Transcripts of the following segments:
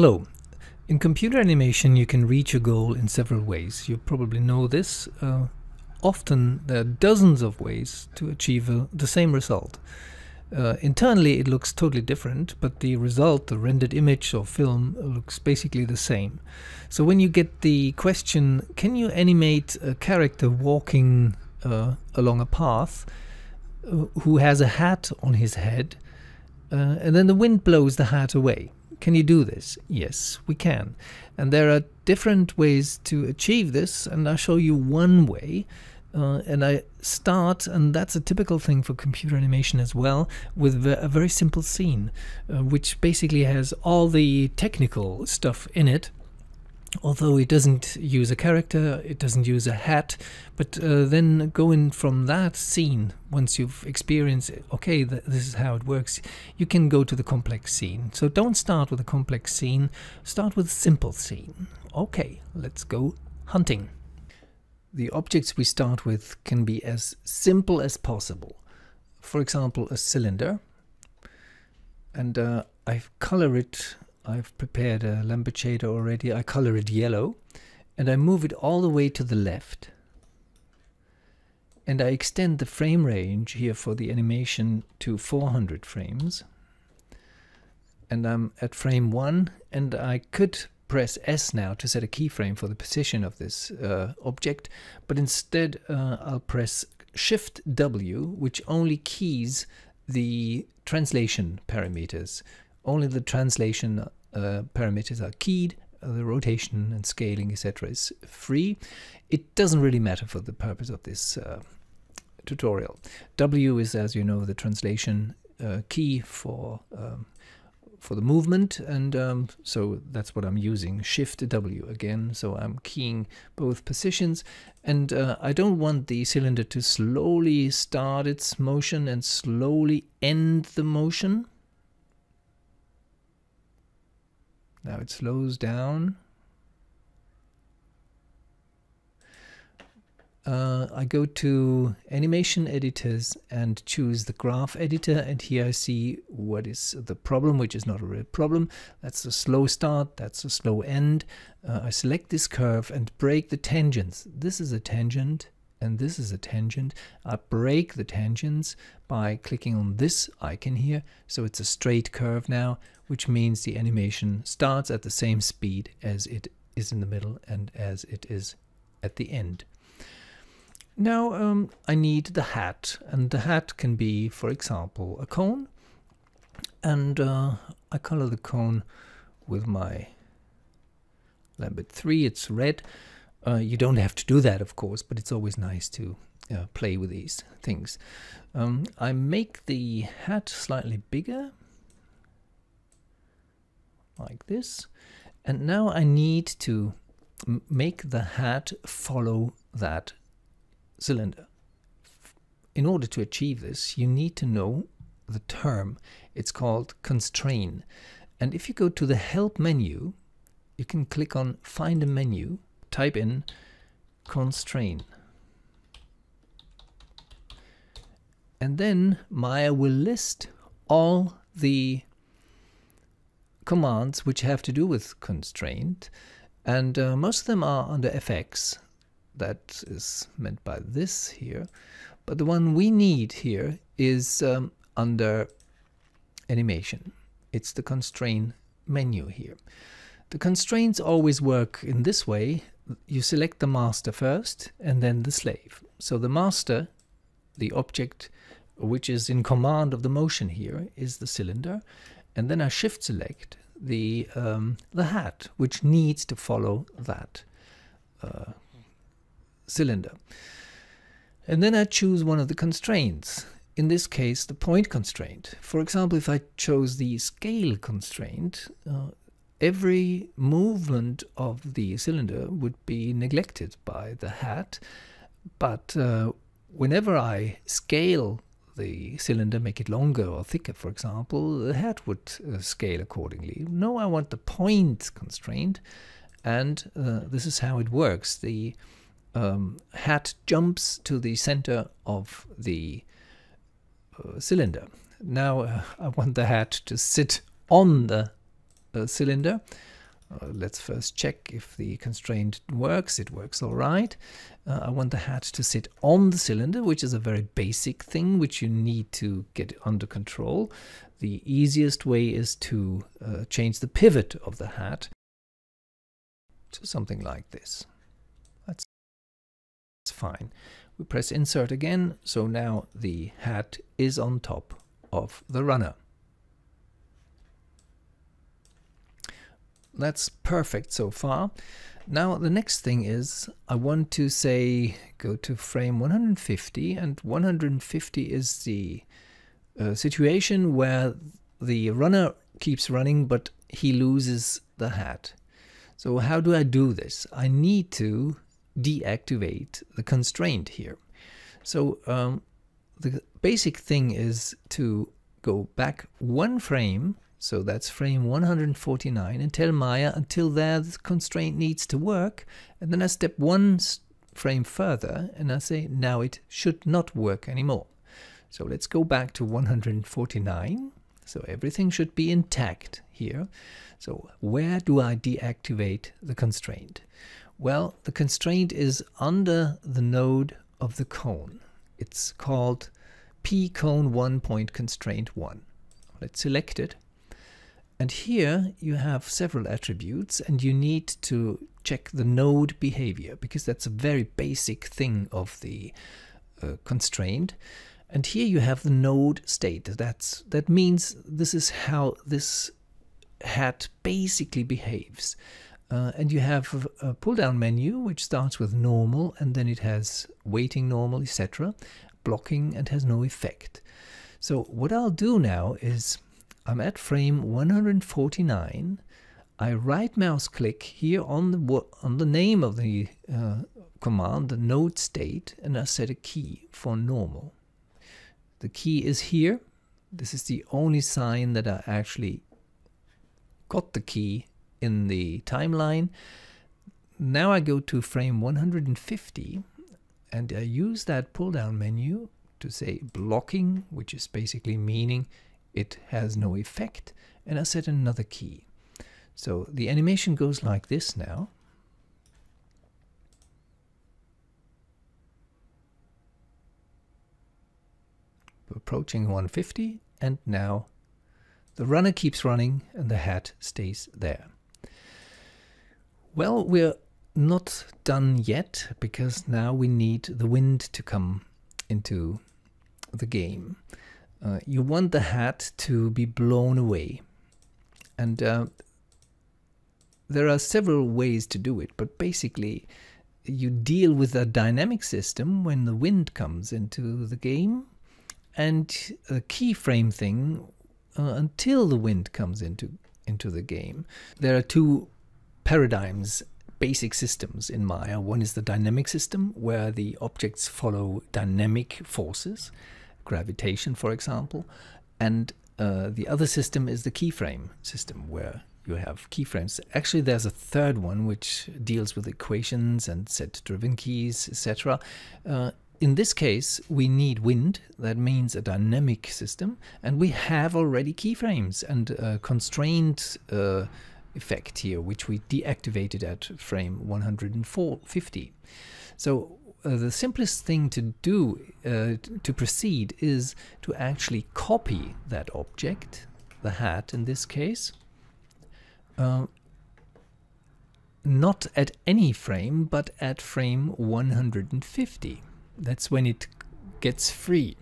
Hello. In computer animation, you can reach a goal in several ways. You probably know this. Uh, often, there are dozens of ways to achieve uh, the same result. Uh, internally, it looks totally different, but the result, the rendered image or film, looks basically the same. So when you get the question, can you animate a character walking uh, along a path uh, who has a hat on his head, uh, and then the wind blows the hat away? Can you do this? Yes, we can. And there are different ways to achieve this, and I'll show you one way. Uh, and I start, and that's a typical thing for computer animation as well, with a very simple scene, uh, which basically has all the technical stuff in it, although it doesn't use a character, it doesn't use a hat, but uh, then going from that scene, once you've experienced, okay, th this is how it works, you can go to the complex scene. So don't start with a complex scene, start with a simple scene. Okay, let's go hunting. The objects we start with can be as simple as possible. For example, a cylinder. And uh, I've colored it I've prepared a Lambert shader already. I color it yellow and I move it all the way to the left. And I extend the frame range here for the animation to 400 frames. And I'm at frame 1 and I could press S now to set a keyframe for the position of this uh, object, but instead uh, I'll press Shift W, which only keys the translation parameters only the translation uh, parameters are keyed, uh, the rotation and scaling, etc. is free. It doesn't really matter for the purpose of this uh, tutorial. W is, as you know, the translation uh, key for um, for the movement, and um, so that's what I'm using. Shift W again, so I'm keying both positions, and uh, I don't want the cylinder to slowly start its motion and slowly end the motion. Now it slows down. Uh, I go to animation editors and choose the graph editor and here I see what is the problem which is not a real problem. That's a slow start that's a slow end. Uh, I select this curve and break the tangents. This is a tangent and this is a tangent. I break the tangents by clicking on this icon here. So it's a straight curve now which means the animation starts at the same speed as it is in the middle and as it is at the end. Now um, I need the hat, and the hat can be, for example, a cone, and uh, I color the cone with my Lambert 3, it's red. Uh, you don't have to do that, of course, but it's always nice to uh, play with these things. Um, I make the hat slightly bigger like this. And now I need to make the hat follow that cylinder. In order to achieve this, you need to know the term. It's called constrain. And if you go to the help menu, you can click on find a menu, type in constrain. And then Maya will list all the commands which have to do with constraint, and uh, most of them are under FX. That is meant by this here. But the one we need here is um, under animation. It's the constraint menu here. The constraints always work in this way. You select the master first and then the slave. So the master, the object which is in command of the motion here, is the cylinder. And then I shift select the um, the hat which needs to follow that uh, cylinder. And then I choose one of the constraints. In this case the point constraint. For example if I chose the scale constraint uh, every movement of the cylinder would be neglected by the hat but uh, whenever I scale the cylinder, make it longer or thicker, for example, the hat would uh, scale accordingly. No, I want the point constraint, and uh, this is how it works. The um, hat jumps to the center of the uh, cylinder. Now I want the hat to sit on the uh, cylinder. Uh, let's first check if the constraint works. It works all right. Uh, I want the hat to sit on the cylinder, which is a very basic thing which you need to get under control. The easiest way is to uh, change the pivot of the hat to something like this. That's, that's fine. We press insert again, so now the hat is on top of the runner. That's perfect so far. Now the next thing is I want to say go to frame 150 and 150 is the uh, situation where the runner keeps running but he loses the hat. So how do I do this? I need to deactivate the constraint here. So um, the basic thing is to go back one frame so that's frame 149 and tell Maya until there the constraint needs to work. And then I step one frame further and I say now it should not work anymore. So let's go back to 149. So everything should be intact here. So where do I deactivate the constraint? Well, the constraint is under the node of the cone. It's called p cone 1 point constraint 1. Let's select it and here you have several attributes and you need to check the node behavior because that's a very basic thing of the uh, constraint. And here you have the node state. That's That means this is how this hat basically behaves. Uh, and you have a, pull-down menu which starts with normal and then it has waiting normal, etc. Blocking and has no effect. So what I'll do now is I'm at frame 149. I right mouse click here on the on the name of the uh, command, the node state, and I set a key for normal. The key is here. This is the only sign that I actually got the key in the timeline. Now I go to frame 150 and I use that pull down menu to say blocking, which is basically meaning it has no effect and I set another key. So the animation goes like this now. Approaching 150 and now the runner keeps running and the hat stays there. Well, we're not done yet because now we need the wind to come into the game uh, you want the hat to be blown away. And uh, there are several ways to do it, but basically you deal with a dynamic system when the wind comes into the game and a keyframe thing uh, until the wind comes into into the game. There are two paradigms basic systems in Maya. One is the dynamic system, where the objects follow dynamic forces, gravitation, for example. And uh, the other system is the keyframe system, where you have keyframes. Actually, there's a third one which deals with equations and set-driven keys, etc. Uh, in this case, we need wind. That means a dynamic system, and we have already keyframes and uh, effect here, which we deactivated at frame 150. So uh, the simplest thing to do uh, to proceed is to actually copy that object, the hat in this case, uh, not at any frame, but at frame 150. That's when it gets free.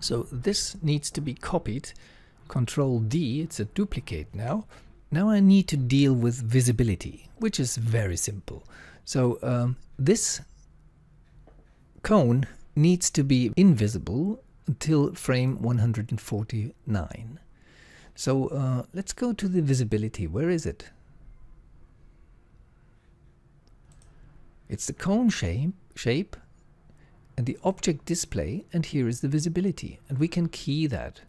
So this needs to be copied. Control D, it's a duplicate now. Now I need to deal with visibility, which is very simple. So um, this cone needs to be invisible until frame 149. So uh, let's go to the visibility. Where is it? It's the cone shape, shape and the object display and here is the visibility and we can key that.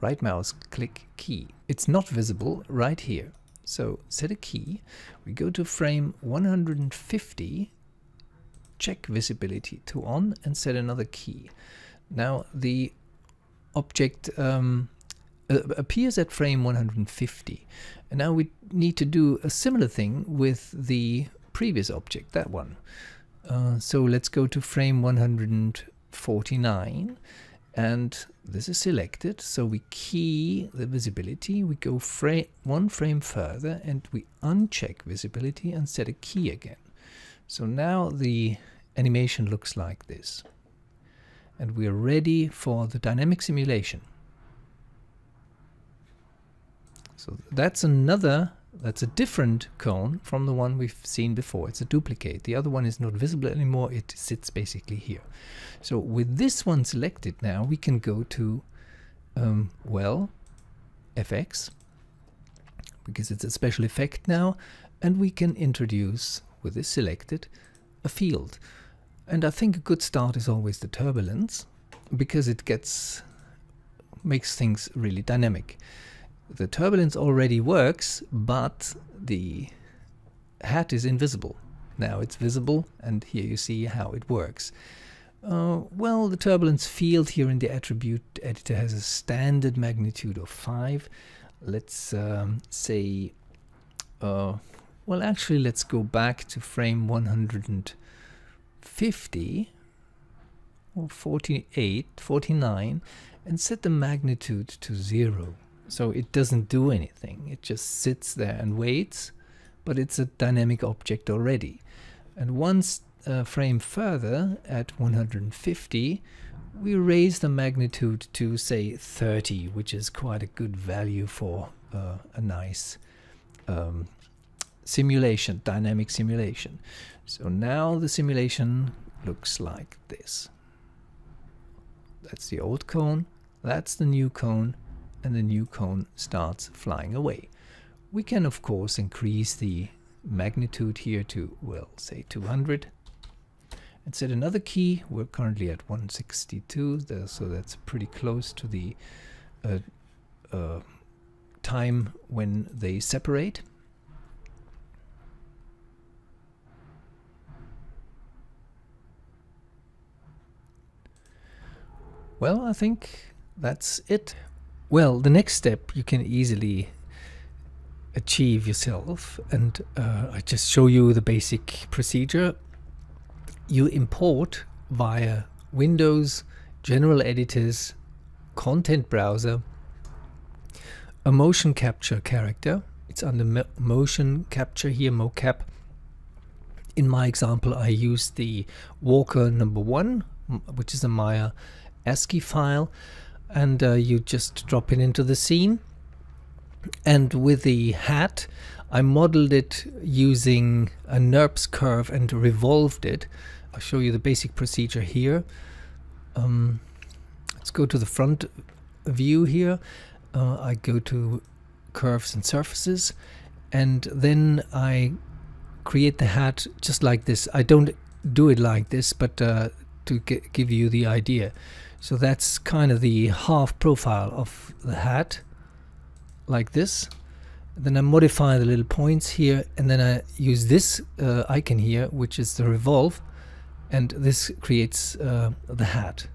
Right mouse click key. It's not visible right here. So set a key. We go to frame 150 check visibility to on and set another key. Now the object um, appears at frame 150. And now we need to do a similar thing with the previous object, that one. Uh, so let's go to frame 149 and this is selected so we key the visibility we go frame one frame further and we uncheck visibility and set a key again so now the animation looks like this and we're ready for the dynamic simulation so that's another that's a different cone from the one we've seen before. It's a duplicate. The other one is not visible anymore. It sits basically here. So with this one selected now, we can go to, um, well, FX, because it's a special effect now, and we can introduce, with this selected, a field. And I think a good start is always the turbulence, because it gets makes things really dynamic the turbulence already works, but the hat is invisible. Now it's visible, and here you see how it works. Uh, well, the turbulence field here in the attribute editor has a standard magnitude of 5. Let's um, say, uh, well, actually, let's go back to frame 150 or 48, 49, and set the magnitude to 0. So it doesn't do anything. It just sits there and waits, but it's a dynamic object already. And once a frame further at 150, we raise the magnitude to say 30, which is quite a good value for uh, a nice um, simulation, dynamic simulation. So now the simulation looks like this. That's the old cone, that's the new cone, and the new cone starts flying away. We can of course increase the magnitude here to, well, say 200 and set another key. We're currently at 162, so that's pretty close to the uh, uh, time when they separate. Well, I think that's it. Well, the next step you can easily achieve yourself, and uh, I just show you the basic procedure. You import via Windows, General Editors, Content Browser, a motion capture character. It's under mo motion capture here, mocap. In my example, I use the Walker number one, which is a Maya ASCII file and uh, you just drop it into the scene. And with the hat, I modeled it using a NURBS curve and revolved it. I'll show you the basic procedure here. Um, let's go to the front view here. Uh, I go to curves and surfaces and then I create the hat just like this. I don't do it like this, but uh, to give you the idea. So that's kind of the half profile of the hat, like this. Then I modify the little points here, and then I use this uh, icon here, which is the revolve, and this creates uh, the hat.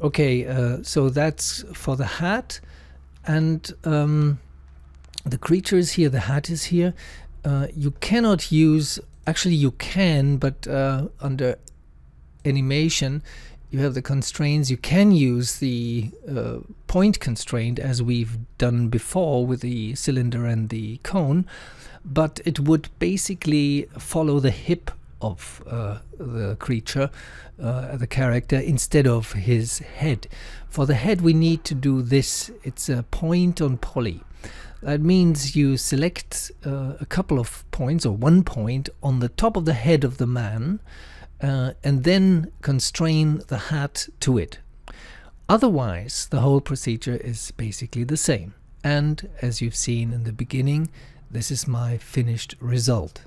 Okay, uh, so that's for the hat, and um, the creature is here, the hat is here. Uh, you cannot use, actually you can, but uh, under animation, you have the constraints. You can use the uh, point constraint as we've done before with the cylinder and the cone, but it would basically follow the hip of uh, the creature, uh, the character, instead of his head. For the head, we need to do this. It's a point on poly. That means you select uh, a couple of points or one point on the top of the head of the man uh, and then constrain the hat to it. Otherwise, the whole procedure is basically the same. And as you've seen in the beginning, this is my finished result.